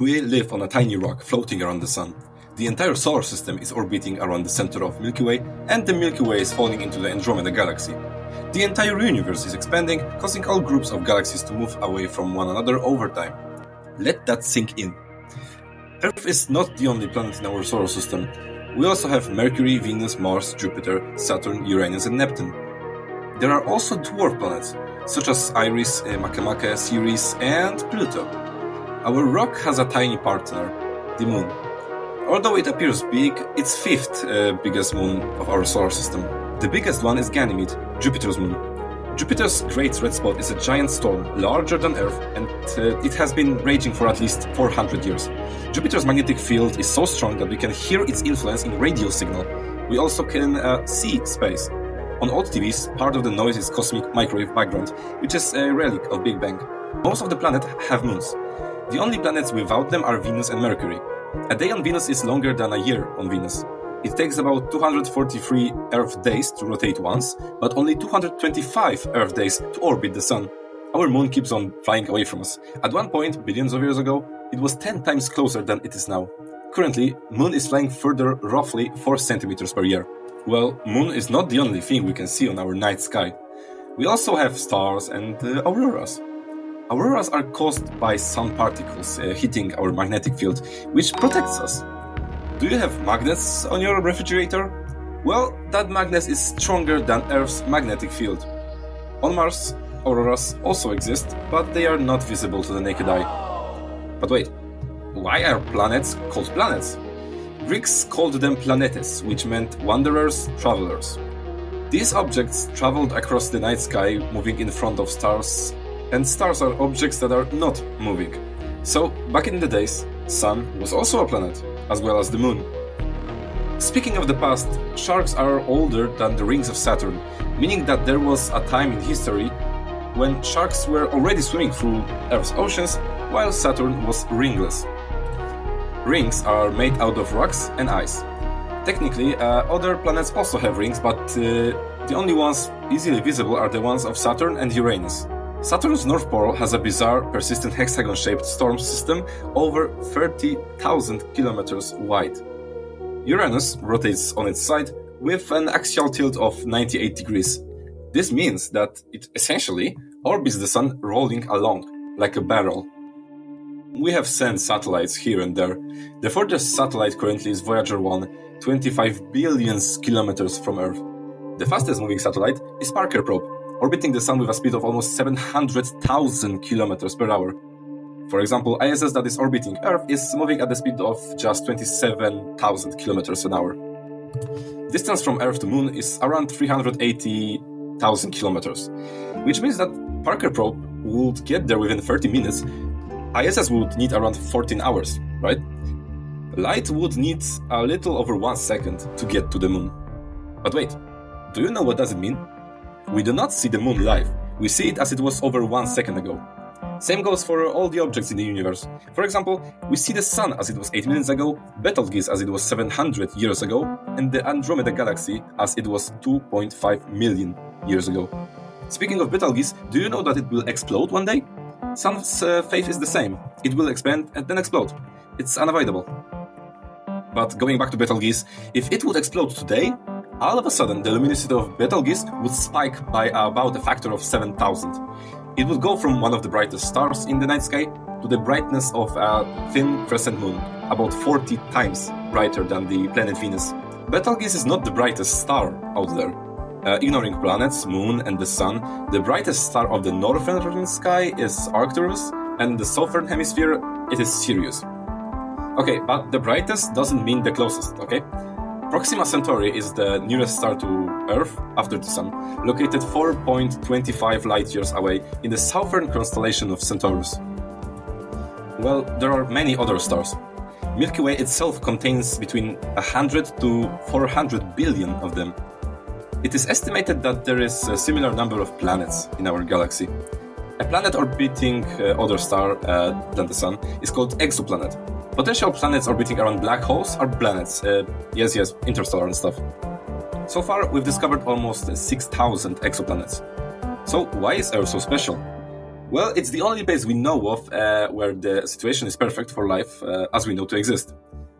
We live on a tiny rock floating around the sun. The entire solar system is orbiting around the center of Milky Way, and the Milky Way is falling into the Andromeda galaxy. The entire universe is expanding, causing all groups of galaxies to move away from one another over time. Let that sink in. Earth is not the only planet in our solar system. We also have Mercury, Venus, Mars, Jupiter, Saturn, Uranus, and Neptune. There are also dwarf planets, such as Eris, uh, Makemake, Ceres, and Pluto. Our rock has a tiny partner, the Moon. Although it appears big, it's fifth uh, biggest moon of our solar system. The biggest one is Ganymede, Jupiter's moon. Jupiter's Great Red Spot is a giant storm, larger than Earth, and uh, it has been raging for at least 400 years. Jupiter's magnetic field is so strong that we can hear its influence in radio signal. We also can uh, see space. On old TVs, part of the noise is cosmic microwave background, which is a relic of Big Bang. Most of the planets have moons. The only planets without them are Venus and Mercury. A day on Venus is longer than a year on Venus. It takes about 243 Earth days to rotate once, but only 225 Earth days to orbit the Sun. Our moon keeps on flying away from us. At one point, billions of years ago, it was 10 times closer than it is now. Currently, moon is flying further roughly 4 centimeters per year. Well, moon is not the only thing we can see on our night sky. We also have stars and uh, auroras. Auroras are caused by sun particles uh, hitting our magnetic field, which protects us. Do you have magnets on your refrigerator? Well, that magnet is stronger than Earth's magnetic field. On Mars, auroras also exist, but they are not visible to the naked eye. But wait, why are planets called planets? Greeks called them planetes, which meant wanderers, travelers. These objects traveled across the night sky, moving in front of stars, and stars are objects that are not moving. So, back in the days, Sun was also a planet, as well as the Moon. Speaking of the past, sharks are older than the rings of Saturn, meaning that there was a time in history when sharks were already swimming through Earth's oceans while Saturn was ringless. Rings are made out of rocks and ice. Technically, uh, other planets also have rings, but uh, the only ones easily visible are the ones of Saturn and Uranus. Saturn's North Pole has a bizarre, persistent hexagon shaped storm system over 30,000 kilometers wide. Uranus rotates on its side with an axial tilt of 98 degrees. This means that it essentially orbits the Sun rolling along, like a barrel. We have sent satellites here and there. The furthest satellite currently is Voyager 1, 25 billion kilometers from Earth. The fastest moving satellite is Parker Probe, orbiting the Sun with a speed of almost 700,000 kilometers per hour. For example, ISS that is orbiting Earth is moving at the speed of just 27,000 kilometers an hour. Distance from Earth to Moon is around 380,000 kilometers, which means that Parker Probe would get there within 30 minutes ISS would need around 14 hours, right? Light would need a little over one second to get to the moon. But wait, do you know what does it mean? We do not see the moon live, we see it as it was over one second ago. Same goes for all the objects in the universe. For example, we see the Sun as it was 8 minutes ago, Betelgeuse as it was 700 years ago, and the Andromeda Galaxy as it was 2.5 million years ago. Speaking of Betelgeuse, do you know that it will explode one day? Sun's uh, fate is the same. It will expand and then explode. It's unavoidable. But going back to Betelgeuse, if it would explode today, all of a sudden the luminosity of Betelgeuse would spike by about a factor of 7000. It would go from one of the brightest stars in the night sky to the brightness of a thin crescent moon, about 40 times brighter than the planet Venus. Betelgeuse is not the brightest star out there. Uh, ignoring planets, moon, and the sun, the brightest star of the northern sky is Arcturus, and the southern hemisphere it is Sirius. Okay, but the brightest doesn't mean the closest, okay? Proxima Centauri is the nearest star to Earth after the Sun, located 4.25 light years away in the southern constellation of Centaurus. Well, there are many other stars. Milky Way itself contains between 100 to 400 billion of them. It is estimated that there is a similar number of planets in our galaxy. A planet orbiting uh, other star uh, than the Sun is called exoplanet. Potential planets orbiting around black holes are planets. Uh, yes, yes, interstellar and stuff. So far, we've discovered almost 6,000 exoplanets. So, why is Earth so special? Well, it's the only place we know of uh, where the situation is perfect for life uh, as we know to exist.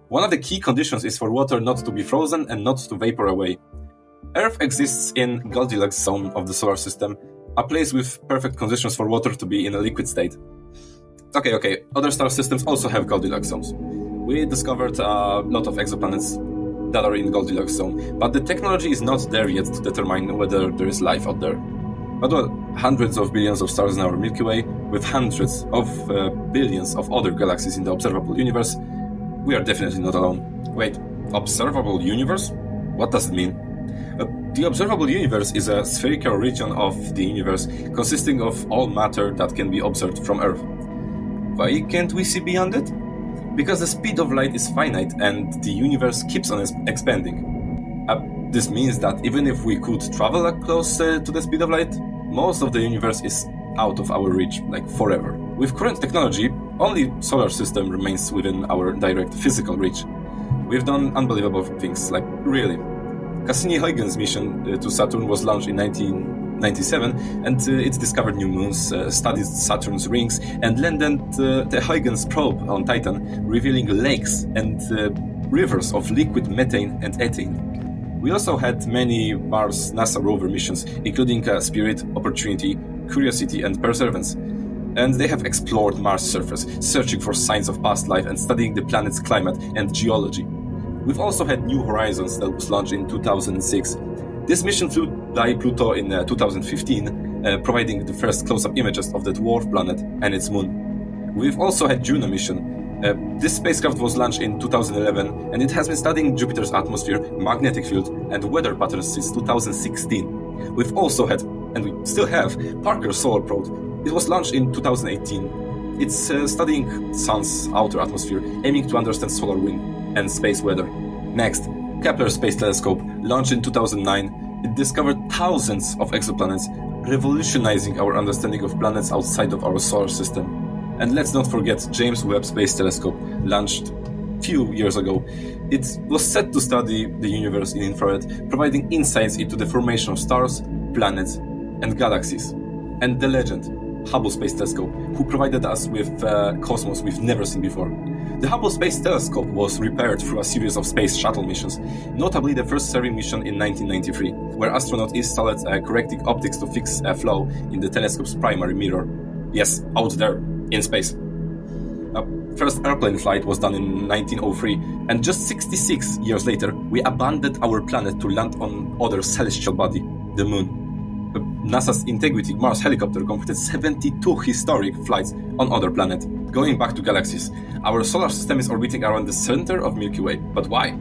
One of the key conditions is for water not to be frozen and not to vapor away. Earth exists in Goldilocks zone of the solar system, a place with perfect conditions for water to be in a liquid state. Okay, okay, other star systems also have Goldilocks zones. We discovered a lot of exoplanets that are in Goldilocks zone, but the technology is not there yet to determine whether there is life out there. But well, hundreds of billions of stars in our Milky Way, with hundreds of uh, billions of other galaxies in the observable universe, we are definitely not alone. Wait, observable universe? What does it mean? The observable universe is a spherical region of the universe consisting of all matter that can be observed from Earth. Why can't we see beyond it? Because the speed of light is finite and the universe keeps on expanding. Uh, this means that even if we could travel close uh, to the speed of light, most of the universe is out of our reach, like forever. With current technology, only solar system remains within our direct physical reach. We've done unbelievable things, like really. Cassini-Huygens mission uh, to Saturn was launched in 1997, and uh, it discovered new moons, uh, studied Saturn's rings, and landed the Huygens probe on Titan, revealing lakes and rivers of liquid methane and ethane. We also had many Mars NASA rover missions, including uh, Spirit, Opportunity, Curiosity, and Perseverance and they have explored Mars' surface, searching for signs of past life and studying the planet's climate and geology. We've also had New Horizons that was launched in 2006. This mission flew by Pluto in uh, 2015, uh, providing the first close-up images of the dwarf planet and its moon. We've also had Juno mission. Uh, this spacecraft was launched in 2011 and it has been studying Jupiter's atmosphere, magnetic field, and weather patterns since 2016. We've also had, and we still have, Parker Solar Probe, it was launched in 2018. It's uh, studying Sun's outer atmosphere, aiming to understand solar wind and space weather. Next, Kepler Space Telescope, launched in 2009, it discovered thousands of exoplanets, revolutionizing our understanding of planets outside of our solar system. And let's not forget James Webb Space Telescope, launched few years ago. It was set to study the universe in infrared, providing insights into the formation of stars, planets, and galaxies. And the legend, Hubble Space Telescope, who provided us with uh, cosmos we've never seen before. The Hubble Space Telescope was repaired through a series of space shuttle missions, notably the first serving mission in 1993, where astronauts installed uh, correcting optics to fix a flaw in the telescope's primary mirror. Yes, out there, in space. Uh, first airplane flight was done in 1903, and just 66 years later, we abandoned our planet to land on other celestial body, the Moon. NASA's Ingenuity Mars helicopter completed 72 historic flights on other planets. Going back to galaxies, our solar system is orbiting around the center of Milky Way. But why?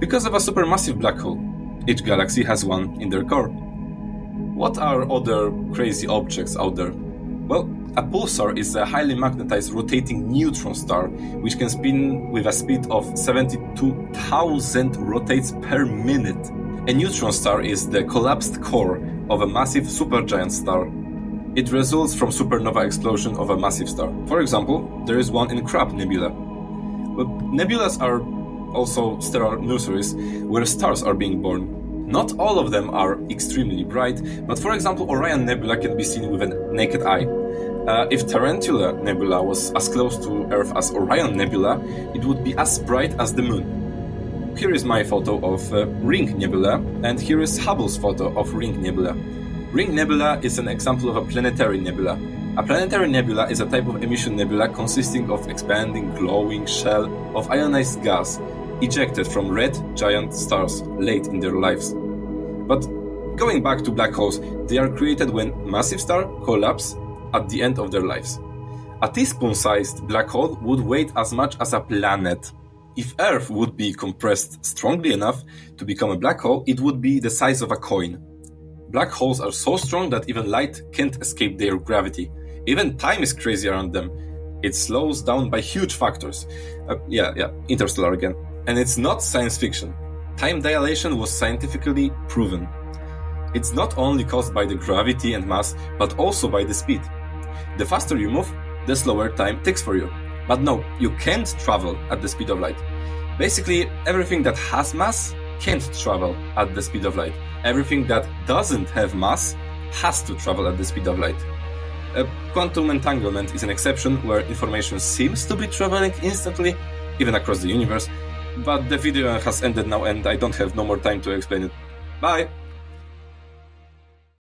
Because of a supermassive black hole. Each galaxy has one in their core. What are other crazy objects out there? Well, a pulsar is a highly magnetized rotating neutron star which can spin with a speed of 72,000 rotates per minute. A neutron star is the collapsed core of a massive supergiant star. It results from supernova explosion of a massive star. For example, there is one in Crab Nebula. But nebulas are also stellar nurseries where stars are being born. Not all of them are extremely bright, but for example, Orion Nebula can be seen with a naked eye. Uh, if Tarantula Nebula was as close to Earth as Orion Nebula, it would be as bright as the Moon. Here is my photo of uh, Ring Nebula, and here is Hubble's photo of Ring Nebula. Ring Nebula is an example of a planetary nebula. A planetary nebula is a type of emission nebula consisting of expanding, glowing shell of ionized gas ejected from red giant stars late in their lives. But going back to black holes, they are created when massive stars collapse at the end of their lives. A teaspoon-sized black hole would weigh as much as a planet. If Earth would be compressed strongly enough to become a black hole, it would be the size of a coin. Black holes are so strong that even light can't escape their gravity. Even time is crazy around them. It slows down by huge factors. Uh, yeah, yeah, interstellar again. And it's not science fiction. Time dilation was scientifically proven. It's not only caused by the gravity and mass, but also by the speed. The faster you move, the slower time takes for you. But no, you can't travel at the speed of light. Basically, everything that has mass can't travel at the speed of light. Everything that doesn't have mass has to travel at the speed of light. Uh, quantum entanglement is an exception where information seems to be traveling instantly, even across the universe. But the video has ended now and I don't have no more time to explain it. Bye!